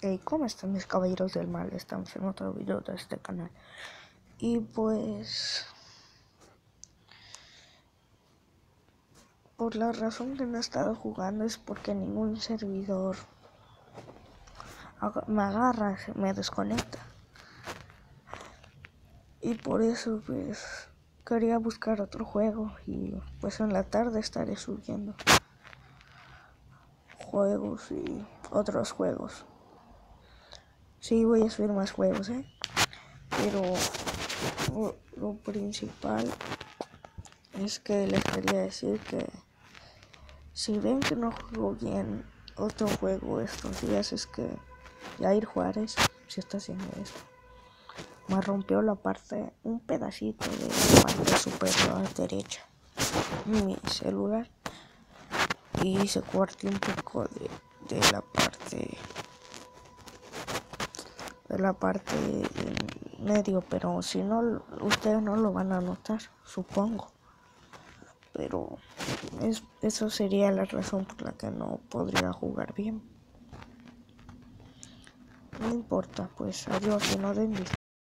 Hey, ¿cómo están mis caballeros del mal? Estamos en otro video de este canal. Y pues... Por la razón que no he estado jugando es porque ningún servidor me agarra, me desconecta. Y por eso pues quería buscar otro juego y pues en la tarde estaré subiendo juegos y otros juegos. Sí, voy a subir más juegos, ¿eh? Pero lo, principal es que les quería decir que si ven que no juego bien otro juego estos días es que Jair Juárez si está haciendo esto. Me rompió la parte, un pedacito de la parte superior derecha mi celular y se cortó un poco de, de la parte de la parte medio, pero si no, ustedes no lo van a notar, supongo. Pero es, eso sería la razón por la que no podría jugar bien. No importa, pues adiós y no den